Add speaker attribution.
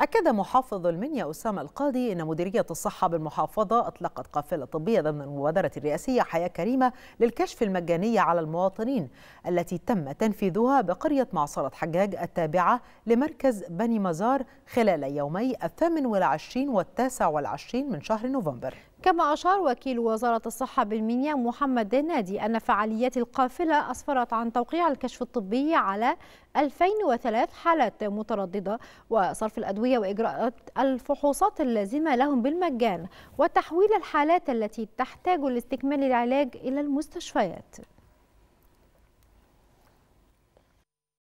Speaker 1: أكد محافظ المنيا أسامة القاضي أن مديرية الصحة بالمحافظة أطلقت قافلة طبية ضمن المبادرة الرئاسية حياة كريمة للكشف المجاني على المواطنين التي تم تنفيذها بقرية معصرة حجاج التابعة لمركز بني مزار خلال يومي الثامن والعشرين والتاسع والعشرين من شهر نوفمبر.
Speaker 2: كما أشار وكيل وزارة الصحة بالمنيا محمد النادي أن فعاليات القافلة أسفرت عن توقيع الكشف الطبي على 2003 حالات مترددة وصرف الأدوية وإجراءات الفحوصات اللازمة لهم بالمجان وتحويل الحالات التي تحتاج لاستكمال العلاج إلى المستشفيات.